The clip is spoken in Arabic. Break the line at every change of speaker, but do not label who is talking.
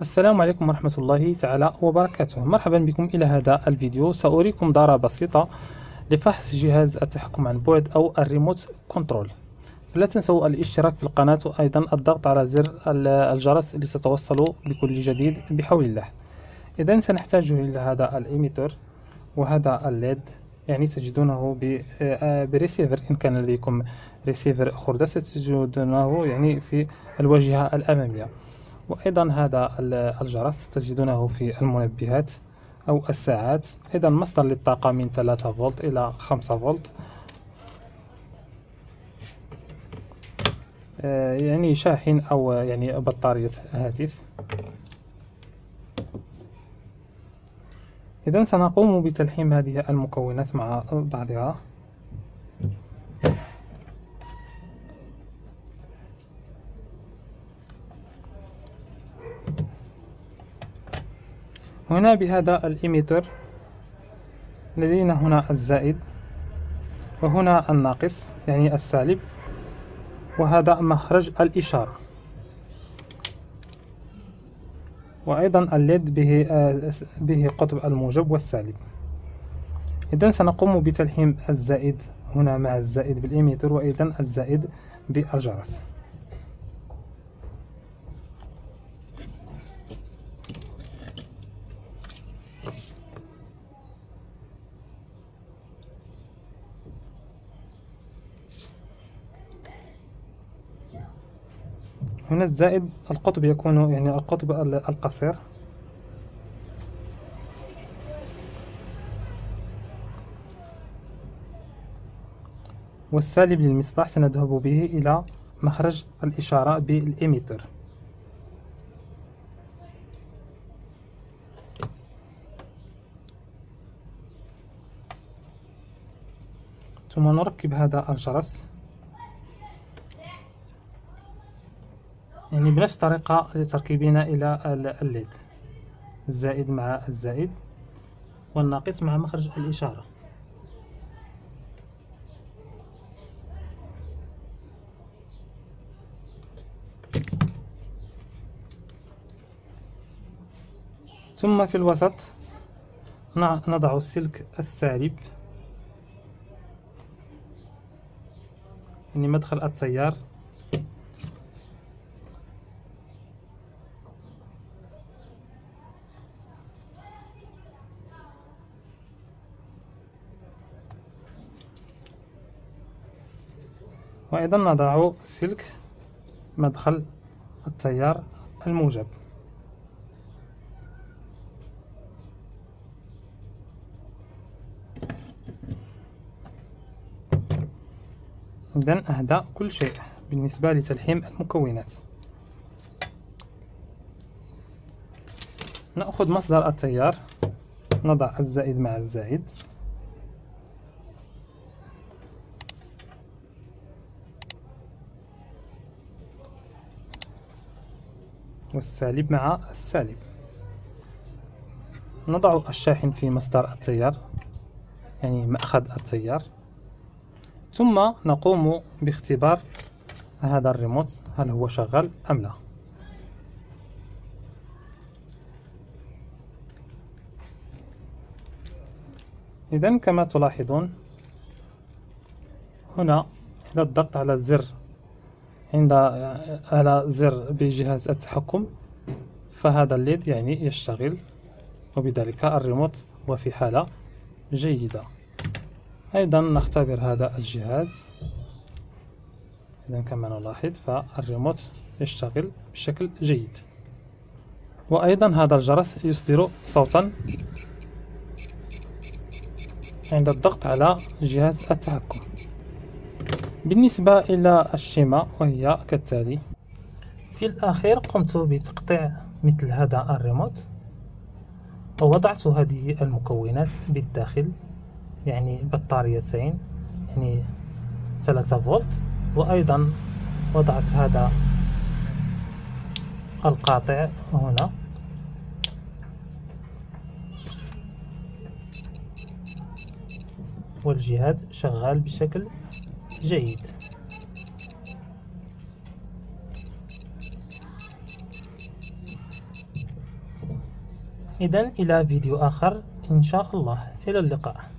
السلام عليكم ورحمة الله تعالى وبركاته. مرحبا بكم إلى هذا الفيديو. سأريكم دارة بسيطة لفحص جهاز التحكم عن بعد أو ال remote control. لا تنسوا الاشتراك في القناة وأيضا الضغط على زر الجرس لتتوصلوا بكل جديد بحول الله. إذا سنحتاج إلى هذا ال emitter وهذا ال LED. يعني تجدونه آه، بريسيفر. إن كان لديكم ريسيفر خردة ستجدونه يعني في الواجهة الأمامية. وأيضا هذا الجرس تجدونه في المنبهات أو الساعات. أيضا مصدر للطاقة من 3 فولت إلى 5 فولت. آه، يعني شاحن أو يعني بطارية هاتف. إذا سنقوم بتلحيم هذه المكونات مع بعضها. هنا بهذا ال emitter لدينا هنا الزائد وهنا الناقص يعني السالب وهذا مخرج الإشارة. وأيضا ال LED به, به قطب الموجب والسالب. إذا سنقوم بتلحيم الزائد هنا مع الزائد بال emitter وأيضا الزائد بالجرس. هنا الزائد القطب يكون يعني القطب القصير. والسالب للمصباح سنذهب به إلى مخرج الإشارة بالإيميتر. ثم نركب هذا الجرس. يعني بنفس الطريقة لتركيبنا إلى الليد. الزائد مع الزائد والناقص مع مخرج الإشارة. ثم في الوسط نضع السلك السالب يعني مدخل التيار. وأيضا نضع سلك مدخل التيار الموجب. إذن أهدى كل شيء بالنسبة لتلحيم المكونات. نأخذ مصدر التيار نضع الزائد مع الزائد. والسالب مع السالب. نضع الشاحن في مصدر التيار يعني مأخذ التيار. ثم نقوم باختبار هذا الريموت هل هو شغال أم لا. إذا كما تلاحظون هنا إذا الضغط على الزر عند على زر بجهاز التحكم فهذا الليد يعني يشتغل وبذلك الريموت هو في حالة جيدة. أيضا نختبر هذا الجهاز. إذا كما نلاحظ فالريموت يشتغل بشكل جيد. وأيضا هذا الجرس يصدر صوتا عند الضغط على جهاز التحكم. بالنسبة إلى الشيمة وهي كالتالي في الأخير قمت بتقطيع مثل هذا الريموت ووضعت هذه المكونات بالداخل يعني بطاريتين يعني 3 فولت وأيضا وضعت هذا القاطع هنا. والجهاز شغال بشكل جيد. إذا إلى فيديو آخر إن شاء الله. إلى اللقاء.